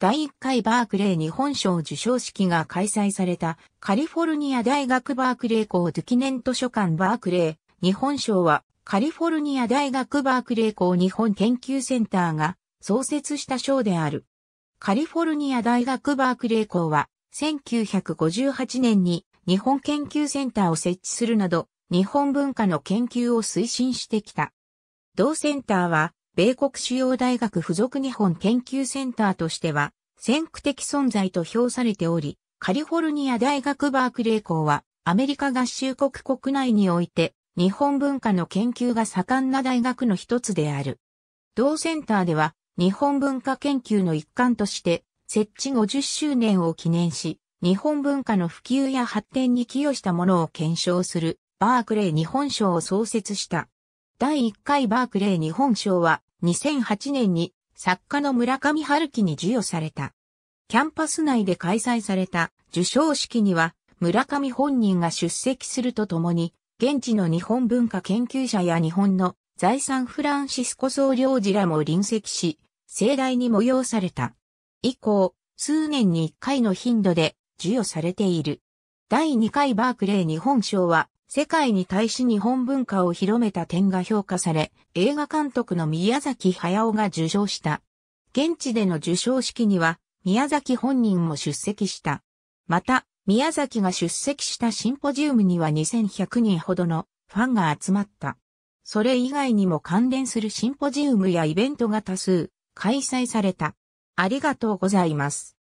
第1回バークレー日本賞受賞式が開催されたカリフォルニア大学バークレー校ドゥキネン図書館バークレー日本賞はカリフォルニア大学バークレー校日本研究センターが創設した賞である。カリフォルニア大学バークレー校は1958年に日本研究センターを設置するなど日本文化の研究を推進してきた。同センターは米国主要大学附属日本研究センターとしては、先駆的存在と評されており、カリフォルニア大学バークレー校は、アメリカ合衆国国内において、日本文化の研究が盛んな大学の一つである。同センターでは、日本文化研究の一環として、設置50周年を記念し、日本文化の普及や発展に寄与したものを検証する、バークレー日本賞を創設した。第1回バークレー日本賞は2008年に作家の村上春樹に授与された。キャンパス内で開催された受賞式には村上本人が出席するとともに現地の日本文化研究者や日本の財産フランシスコ総領事らも臨席し盛大に催された。以降、数年に1回の頻度で授与されている。第2回バークレー日本賞は世界に対し日本文化を広めた点が評価され、映画監督の宮崎駿が受賞した。現地での受賞式には、宮崎本人も出席した。また、宮崎が出席したシンポジウムには2100人ほどのファンが集まった。それ以外にも関連するシンポジウムやイベントが多数開催された。ありがとうございます。